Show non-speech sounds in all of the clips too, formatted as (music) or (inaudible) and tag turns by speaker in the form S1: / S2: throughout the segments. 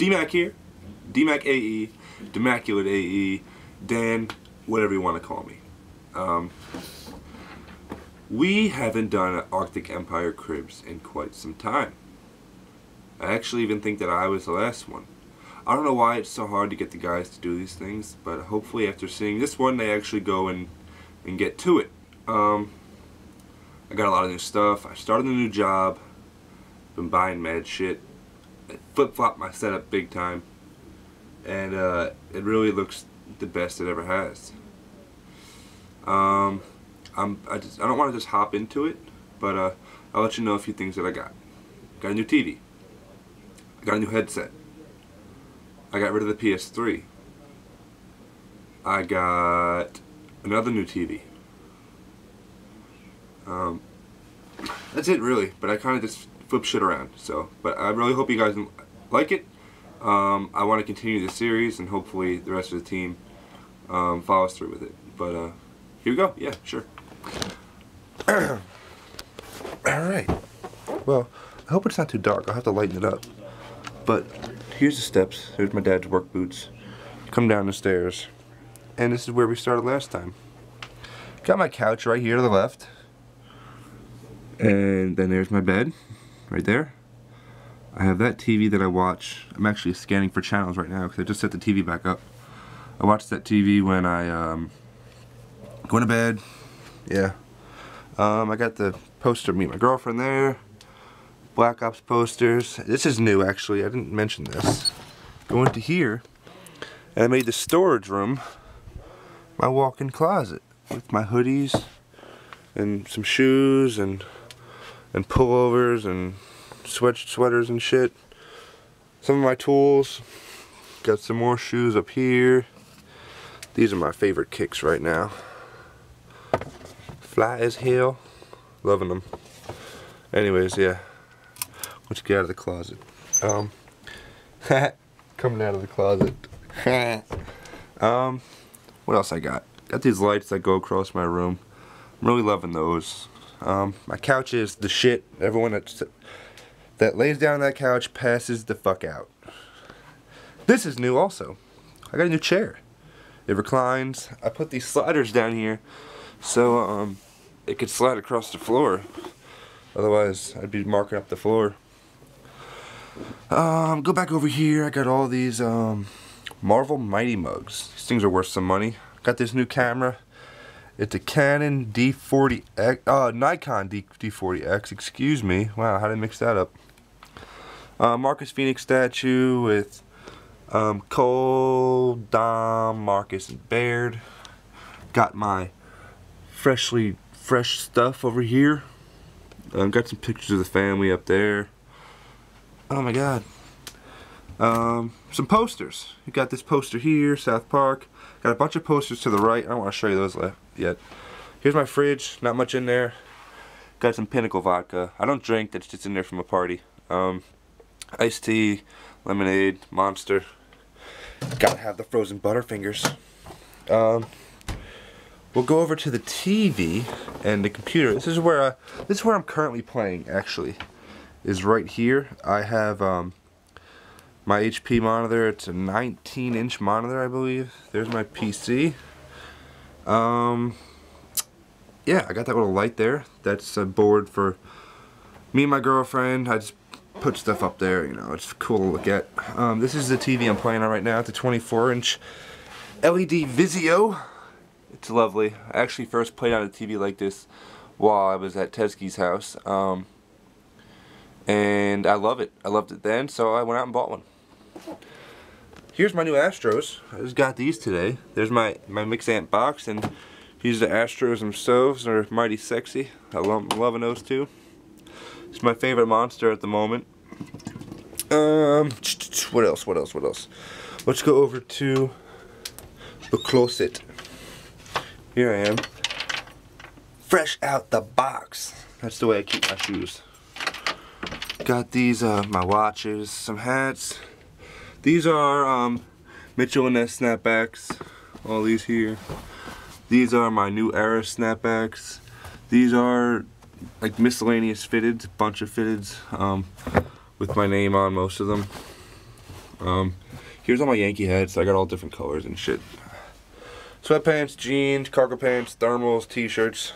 S1: DMAC here, DMAC AE, DMACulate AE, Dan, whatever you want to call me. Um, we haven't done an Arctic Empire Cribs in quite some time. I actually even think that I was the last one. I don't know why it's so hard to get the guys to do these things, but hopefully after seeing this one, they actually go and, and get to it. Um, I got a lot of new stuff. I started a new job. Been buying mad shit. I flip-flopped my setup big time. And uh, it really looks the best it ever has. Um, I'm, I, just, I don't want to just hop into it, but uh, I'll let you know a few things that I got. Got a new TV. Got a new headset. I got rid of the PS3. I got another new TV. Um, that's it really, but I kind of just flip shit around. So, but I really hope you guys like it. Um, I want to continue the series and hopefully the rest of the team um, follows through with it. But uh, here we go. Yeah, sure. (coughs)
S2: Alright. Well, I hope it's not too dark. I'll have to lighten it up. But here's the steps. There's my dad's work boots. Come down the stairs. And this is where we started last time. Got my couch right here to the left. And then there's my bed. Right there. I have that TV that I watch. I'm actually scanning for channels right now because I just set the TV back up. I watch that TV when I um, go to bed. Yeah. Um, I got the poster Meet my girlfriend there. Black Ops posters. This is new actually. I didn't mention this. Go into here and I made the storage room my walk-in closet with my hoodies and some shoes and and pullovers and sweat sweaters and shit. Some of my tools. Got some more shoes up here. These are my favorite kicks right now. Fly as hell. Loving them. Anyways, yeah. Let's get out of the closet. Um, (laughs) coming out of the closet. (laughs) um, what else I got? Got these lights that go across my room. I'm really loving those. Um, my couch is the shit. Everyone that that lays down on that couch passes the fuck out. This is new also. I got a new chair. It reclines. I put these sliders down here so um, it could slide across the floor. Otherwise, I'd be marking up the floor. Um, go back over here. I got all these um, Marvel Mighty Mugs. These things are worth some money. Got this new camera. It's a Canon D40X, uh, Nikon D D40X, excuse me. Wow, how did I mix that up? Uh, Marcus Phoenix statue with um, Cole, Dom, Marcus, and Baird. Got my freshly fresh stuff over here. Um, got some pictures of the family up there. Oh my god. Um, some posters. You got this poster here, South Park. Got a bunch of posters to the right. I don't want to show you those yet. Here's my fridge. Not much in there. Got some Pinnacle vodka. I don't drink. That's just in there from a party. Um, iced tea, lemonade, Monster. Gotta have the frozen Butterfingers. Um, we'll go over to the TV and the computer. This is where I, this is where I'm currently playing. Actually, is right here. I have um, my HP monitor. It's a 19 inch monitor, I believe. There's my PC. Um, yeah, I got that little light there. That's a board for me and my girlfriend. I just put stuff up there, you know, it's cool to look at. Um, this is the TV I'm playing on right now. It's a 24 inch LED Vizio. It's lovely. I actually first played on a TV like this while I was at Tezky's house. Um, and I love it. I loved it then, so I went out and bought one. Here's my new Astros. I just got these today. There's my, my Mixamp box, and these the Astros themselves. They're mighty sexy. I love, loving those two. It's my favorite monster at the moment. Um, (tsk) what else? What else? What else? Let's go over to the closet. Here I am. Fresh out the box. That's the way I keep my shoes. Got these, uh, my watches, some hats. These are um, Mitchell and Ness snapbacks. All these here. These are my new era snapbacks. These are like miscellaneous fitteds, bunch of fitteds. Um, with my name on most of them. Um, here's all my Yankee hats. I got all different colors and shit. Sweatpants, jeans, cargo pants, thermals, t-shirts,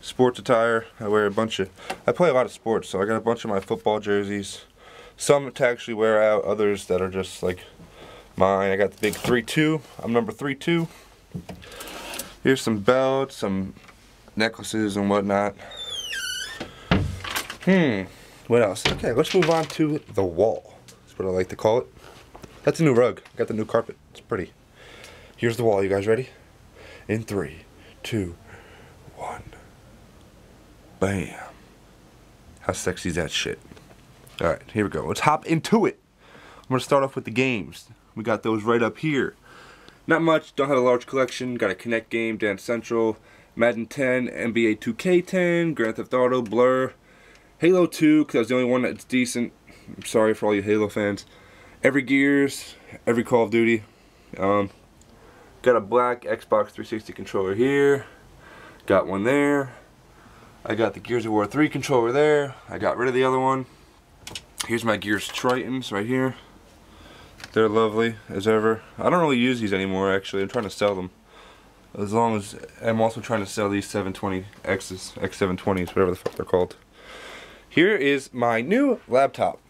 S2: sports attire. I wear a bunch of, I play a lot of sports, so I got a bunch of my football jerseys. Some to actually wear out, others that are just like mine. I got the big 3-2. I'm number 3-2. Here's some belts, some necklaces and whatnot. Hmm, what else? Okay, let's move on to the wall. That's what I like to call it. That's a new rug. I got the new carpet. It's pretty. Here's the wall. You guys ready? In three, two, one. Bam. How sexy is that shit? Alright, here we go. Let's hop into it. I'm going to start off with the games. We got those right up here. Not much, don't have a large collection. Got a Kinect game, Dance Central, Madden 10, NBA 2K10, Grand Theft Auto, Blur, Halo 2, because that's the only one that's decent. I'm sorry for all you Halo fans. Every Gears, every Call of Duty. Um, got a black Xbox 360 controller here. Got one there. I got the Gears of War 3 controller there. I got rid of the other one. Here's my Gears Trittons right here. They're lovely as ever. I don't really use these anymore actually. I'm trying to sell them. As long as I'm also trying to sell these 720Xs, X720s, whatever the fuck they're called. Here is my new laptop.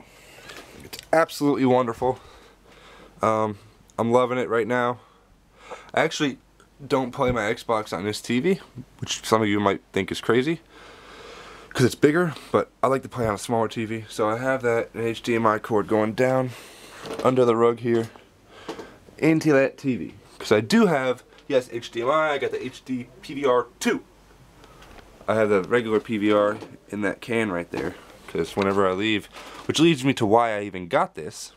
S2: It's absolutely wonderful. Um, I'm loving it right now. I actually don't play my Xbox on this TV, which some of you might think is crazy because it's bigger, but I like to play on a smaller TV. So I have that HDMI cord going down under the rug here into that TV. Because I do have, yes, HDMI, I got the HD PVR 2. I have the regular PVR in that can right there. Because whenever I leave, which leads me to why I even got this.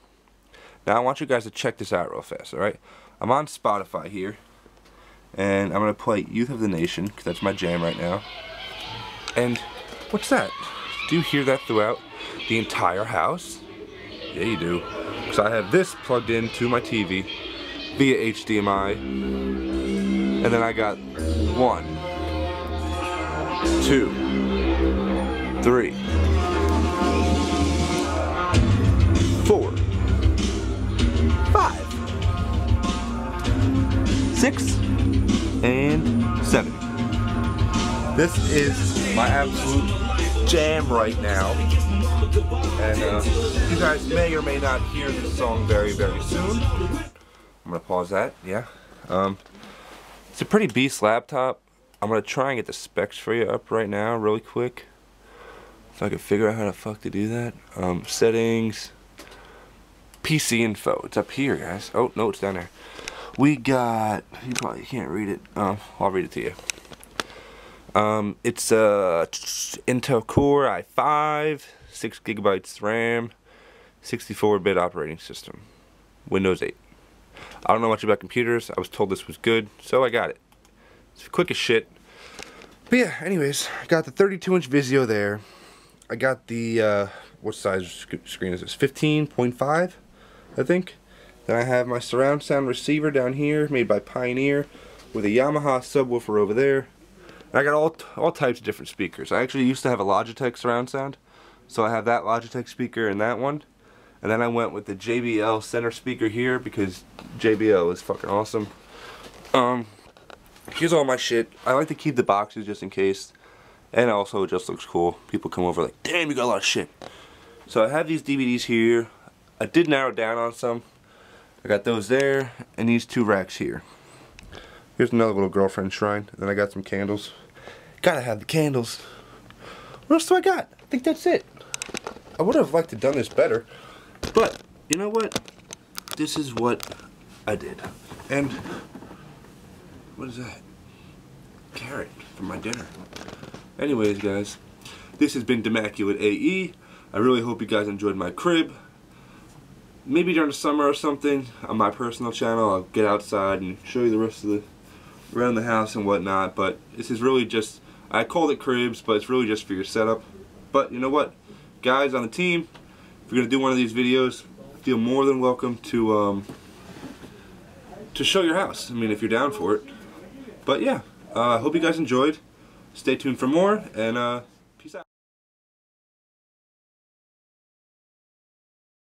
S2: Now I want you guys to check this out real fast, alright? I'm on Spotify here. And I'm going to play Youth of the Nation, because that's my jam right now. And what's that? Do you hear that throughout the entire house? Yeah, you do. Because I have this plugged into my TV via HDMI. And then I got one, two, three, four, five, six, and seven. This is my absolute jam right now. And uh, you guys may or may not hear this song very, very soon. I'm gonna pause that, yeah. Um, it's a pretty beast laptop. I'm gonna try and get the specs for you up right now, really quick. If I can figure out how the fuck to do that. Um, settings, PC info. It's up here, guys. Oh, no, it's down there. We got, you probably can't read it. Uh, I'll read it to you. Um, it's a Intel Core i5, 6 gigabytes RAM, 64-bit operating system, Windows 8. I don't know much about computers. I was told this was good, so I got it. It's quick as shit. But yeah, anyways, I got the 32-inch Vizio there. I got the, uh, what size sc screen is this? 15.5, I think. Then I have my surround sound receiver down here, made by Pioneer, with a Yamaha subwoofer over there. And I got all all types of different speakers. I actually used to have a Logitech surround sound, so I have that Logitech speaker and that one. And then I went with the JBL center speaker here because JBL is fucking awesome. Um, here's all my shit. I like to keep the boxes just in case. And also it just looks cool. People come over like, damn, you got a lot of shit. So I have these DVDs here. I did narrow down on some. I got those there and these two racks here. Here's another little girlfriend shrine. Then I got some candles. Gotta have the candles. What else do I got? I think that's it. I would have liked to done this better. But, you know what? This is what I did. And, what is that? Carrot for my dinner. Anyways, guys, this has been DMACulate AE. I really hope you guys enjoyed my crib. Maybe during the summer or something, on my personal channel, I'll get outside and show you the rest of the, around the house and whatnot. But this is really just, I called it cribs, but it's really just for your setup. But you know what? Guys on the team, if you're going to do one of these videos, feel more than welcome to, um, to show your house. I mean, if you're down for it. But yeah, I uh, hope you guys enjoyed. Stay tuned for more, and uh.